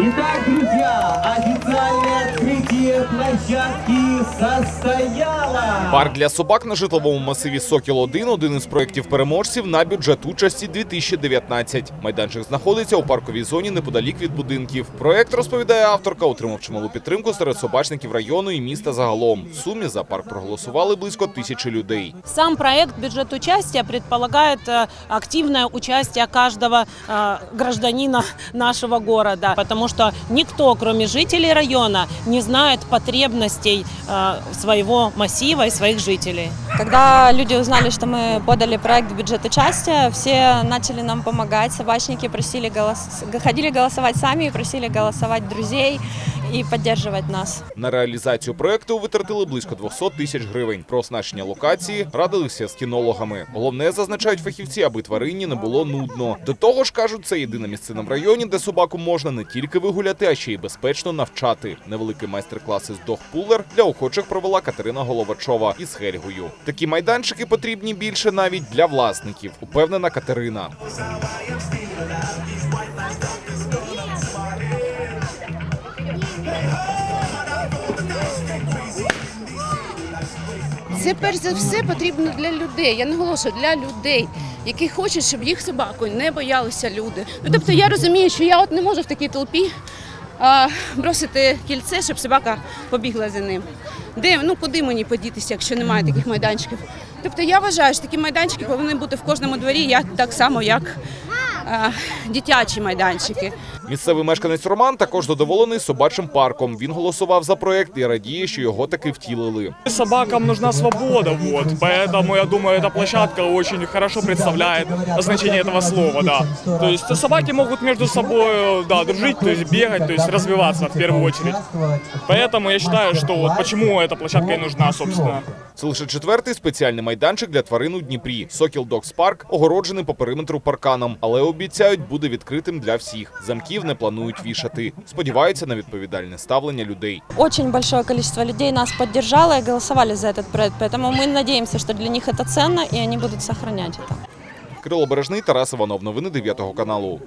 Итак, друзья, официальное открытие площадки состоялось. Парк для собак на житловому масиві Сокіл 1 один із проєктів переможців на бюджет участі 2019. Майданчик знаходиться у парковій зоні неподалік від будинків. Проєкт, розповідає авторка, отримав чималу підтримку серед собачників району і міста загалом. В сумі за парк проголосували близько тисячі людей. Сам проект бюджет участия предполагает э, активное участие каждого э, гражданина нашего города, потому что никто, кроме жителей района, не знает потребностей э, своего массива и своих жителей. Когда люди узнали, что мы подали проект бюджет участия, все начали нам помогать. Собачники просили голос... ходили голосовать сами и просили голосовать друзей и поддерживать нас. На реалізацію проєкту витратили близько 200 тисяч гривень. Про оснащення локації радилися з кінологами. Головне, зазначають фахівці, аби тварині не було нудно. До того ж, кажуть, це єдина місцина в районі, де собаку можна не тільки вигуляти, а ще й безпечно навчати. Невеликий майстер-клас із догпулер для охочих провела Катерина Головачова із Хельгою. Такі майданчики потрібні більше навіть для власників, упевнена Катерина. Це перш за все потрібно для людей. Я наголошую для людей, які хочуть, щоб їх собакою не боялися люди. Ну тобто я розумію, що я от не можу в такій толпі а, бросити кільце, щоб собака побігла за ним. Де ну куди мені подітися, якщо немає таких майданчиків? Тобто я вважаю, що такі майданчики повинні бути в кожному дворі, як так само, як дитячі майданчики. Місцевий мешканець Роман також задоволений собачим парком. Він голосував за проєкт і радіє, що його таки втілили. Собакам нужна свобода, вот, поэтому я думаю, эта площадка очень хорошо представляет значение этого слова, да. То есть собаки могут между собой, да, дружить, то есть бегать, то есть развиваться в первую очередь. Поэтому я считаю, что вот почему эта площадка и нужна, собственно. Це лише четвертий спеціальний майданчик для тварин у Дніпрі. Сокіл Докс Парк огороджений по периметру парканом, але обіцяють буде відкритим для всіх. Замків не планують вішати. Сподіваються на відповідальне ставлення людей. Очень большое количество людей нас поддержало и голосовали за этот проект, поэтому мы надеемся, что для них это ценно и они будут сохранять это. Кирило Бережний, Тарас Іванов. Новини 9 каналу.